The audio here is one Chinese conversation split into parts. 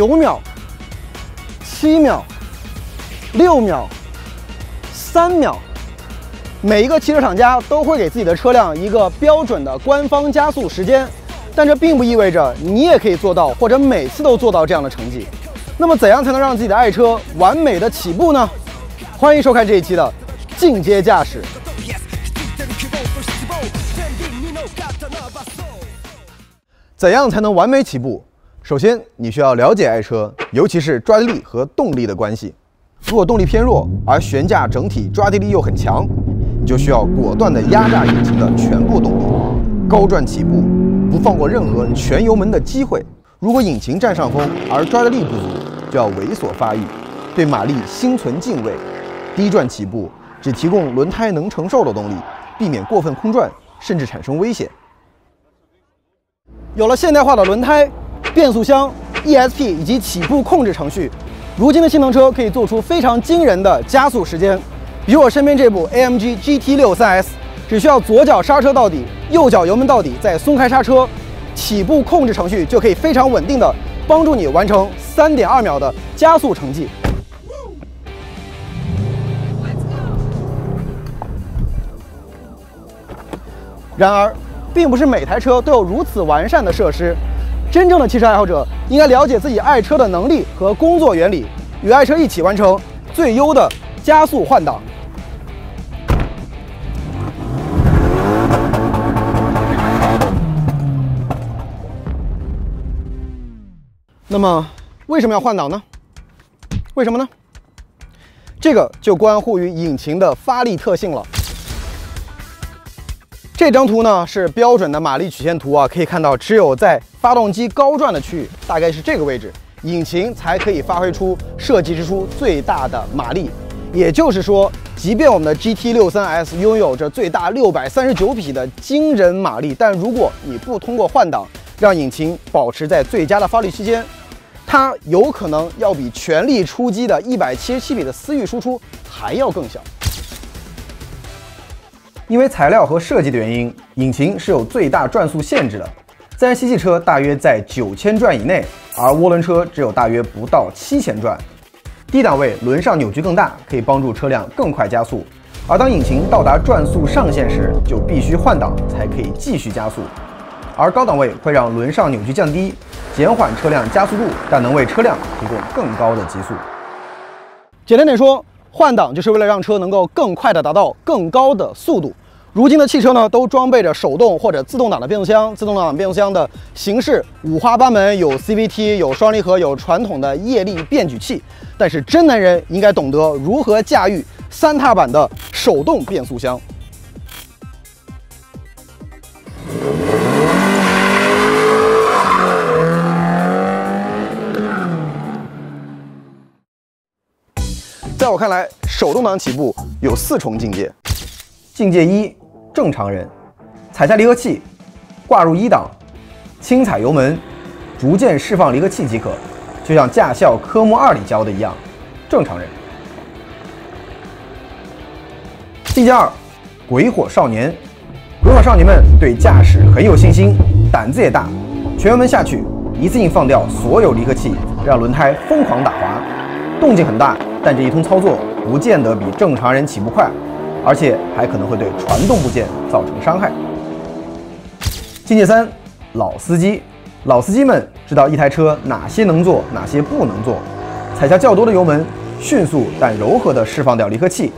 九秒、七秒、六秒、三秒。每一个汽车厂家都会给自己的车辆一个标准的官方加速时间，但这并不意味着你也可以做到，或者每次都做到这样的成绩。那么，怎样才能让自己的爱车完美的起步呢？欢迎收看这一期的进阶驾驶。怎样才能完美起步？首先，你需要了解爱车，尤其是抓地力和动力的关系。如果动力偏弱，而悬架整体抓地力又很强，你就需要果断地压榨引擎的全部动力，高转起步，不放过任何全油门的机会。如果引擎占上风而抓地力不足，就要猥琐发育，对马力心存敬畏，低转起步，只提供轮胎能承受的动力，避免过分空转，甚至产生危险。有了现代化的轮胎、变速箱、ESP 以及起步控制程序，如今的性能车可以做出非常惊人的加速时间。比如我身边这部 AMG GT6 3S，只需要左脚刹车到底，右脚油门到底，再松开刹车，起步控制程序就可以非常稳定的帮助你完成3.2秒的加速成绩。然而，并不是每台车都有如此完善的设施。真正的汽车爱好者应该了解自己爱车的能力和工作原理，与爱车一起完成最优的加速换挡。那么，为什么要换挡呢？为什么呢？这个就关乎于引擎的发力特性了。这张图呢是标准的马力曲线图啊，可以看到，只有在发动机高转的区域，大概是这个位置，引擎才可以发挥出设计之初最大的马力。也就是说，即便我们的 GT63S 拥有着最大六百三十九匹的惊人马力，但如果你不通过换挡让引擎保持在最佳的发力区间，它有可能要比全力出击的一百七十七匹的思域输出还要更小。因为材料和设计的原因，引擎是有最大转速限制的。自然吸气车大约在九千转以内，而涡轮车只有大约不到七千转。低档位轮上扭矩更大，可以帮助车辆更快加速。而当引擎到达转速上限时，就必须换挡才可以继续加速。而高档位会让轮上扭矩降低，减缓车辆加速度，但能为车辆提供更高的极速。简单点说，换挡就是为了让车能够更快的达到更高的速度。如今的汽车呢，都装备着手动或者自动挡的变速箱。自动挡变速箱的形式五花八门，有 CVT，有双离合，有传统的液力变矩器。但是真男人应该懂得如何驾驭三踏板的手动变速箱。在我看来，手动挡起步有四重境界。境界一。正常人踩下离合器，挂入一档，轻踩油门，逐渐释放离合器即可，就像驾校科目二里教的一样。正常人。细节二，鬼火少年。鬼火少年们对驾驶很有信心，胆子也大，全油门下去，一次性放掉所有离合器，让轮胎疯狂打滑，动静很大，但这一通操作不见得比正常人起步快。而且还可能会对传动部件造成伤害。境界三，老司机，老司机们知道一台车哪些能做，哪些不能做，踩下较多的油门，迅速但柔和地释放掉离合器，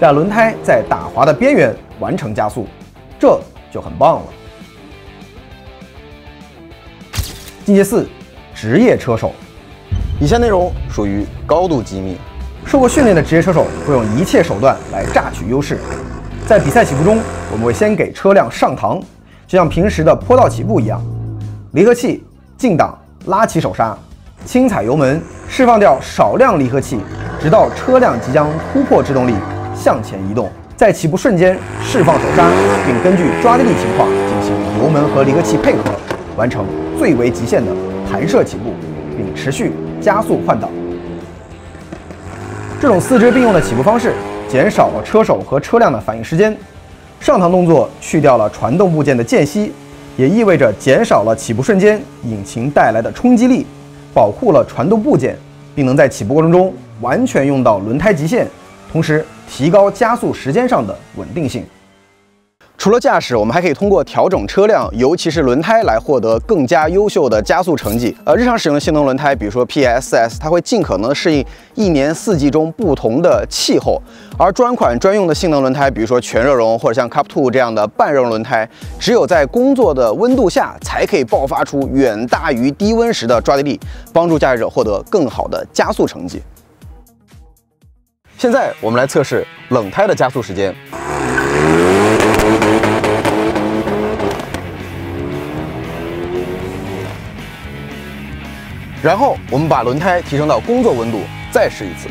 让轮胎在打滑的边缘完成加速，这就很棒了。境界四，职业车手，以下内容属于高度机密。受过训练的职业车手会用一切手段来榨取优势。在比赛起步中，我们会先给车辆上膛，就像平时的坡道起步一样。离合器进档，拉起手刹，轻踩油门，释放掉少量离合器，直到车辆即将突破制动力向前移动。在起步瞬间释放手刹，并根据抓地力情况进行油门和离合器配合，完成最为极限的弹射起步，并持续加速换挡。这种四肢并用的起步方式，减少了车手和车辆的反应时间。上膛动作去掉了传动部件的间隙，也意味着减少了起步瞬间引擎带来的冲击力。保护了传动部件，并能在起步过程中完全用到轮胎极限，同时提高加速时间上的稳定性。除了驾驶，我们还可以通过调整车辆，尤其是轮胎，来获得更加优秀的加速成绩。呃，日常使用的性能轮胎，比如说 P S S，它会尽可能适应一年四季中不同的气候；而专款专用的性能轮胎，比如说全热熔或者像 Cup Two 这样的半热熔轮胎，只有在工作的温度下，才可以爆发出远大于低温时的抓地力，帮助驾驶者获得更好的加速成绩。现在我们来测试冷胎的加速时间。然后我们把轮胎提升到工作温度，再试一次。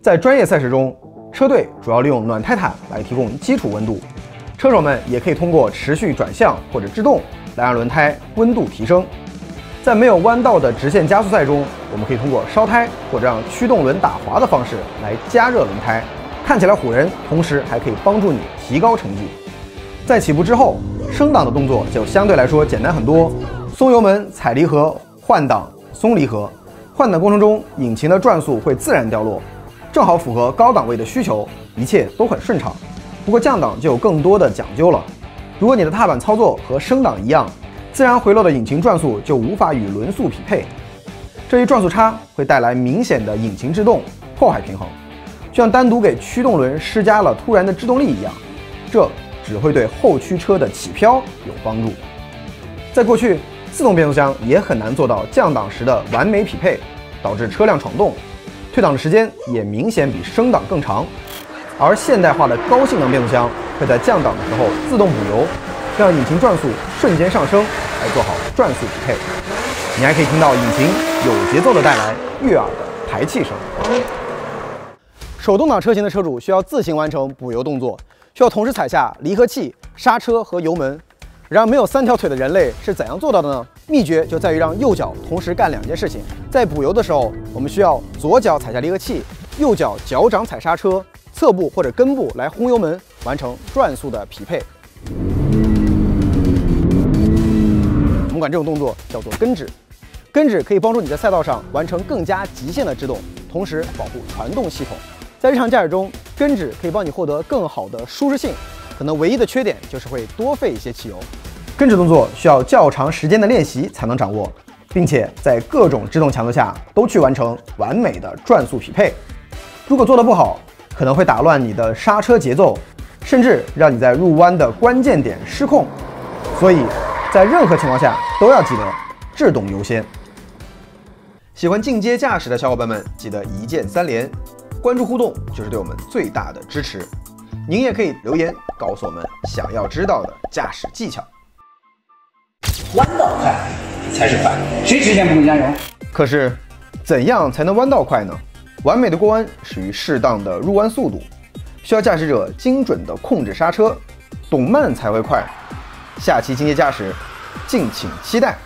在专业赛事中，车队主要利用暖胎毯来提供基础温度，车手们也可以通过持续转向或者制动来让轮胎温度提升。在没有弯道的直线加速赛中，我们可以通过烧胎或者让驱动轮打滑的方式来加热轮胎，看起来唬人，同时还可以帮助你提高成绩。在起步之后，升档的动作就相对来说简单很多，松油门、踩离合、换挡、松离合。换挡过程中，引擎的转速会自然掉落，正好符合高档位的需求，一切都很顺畅。不过降档就有更多的讲究了，如果你的踏板操作和升档一样。自然回落的引擎转速就无法与轮速匹配，这一转速差会带来明显的引擎制动，破坏平衡，就像单独给驱动轮施加了突然的制动力一样，这只会对后驱车的起漂有帮助。在过去，自动变速箱也很难做到降档时的完美匹配，导致车辆闯动，退档的时间也明显比升档更长。而现代化的高性能变速箱会在降档的时候自动补油。让引擎转速瞬间上升，来做好转速匹配。你还可以听到引擎有节奏的带来悦耳的排气声。手动挡车型的车主需要自行完成补油动作，需要同时踩下离合器、刹车和油门。然而，没有三条腿的人类是怎样做到的呢？秘诀就在于让右脚同时干两件事情。在补油的时候，我们需要左脚踩下离合器，右脚脚掌踩刹车，侧部或者根部来轰油门，完成转速的匹配。管这种动作叫做根指，根指可以帮助你在赛道上完成更加极限的制动，同时保护传动系统。在日常驾驶中，根指可以帮你获得更好的舒适性，可能唯一的缺点就是会多费一些汽油。根指动作需要较长时间的练习才能掌握，并且在各种制动强度下都去完成完美的转速匹配。如果做得不好，可能会打乱你的刹车节奏，甚至让你在入弯的关键点失控。所以。在任何情况下都要记得制动优先。喜欢进阶驾驶的小伙伴们，记得一键三连，关注互动就是对我们最大的支持。您也可以留言告诉我们想要知道的驾驶技巧。弯道快才是快，谁之前不能加油？可是，怎样才能弯道快呢？完美的过弯始于适当的入弯速度，需要驾驶者精准的控制刹车，懂慢才会快。下期进阶驾驶，敬请期待。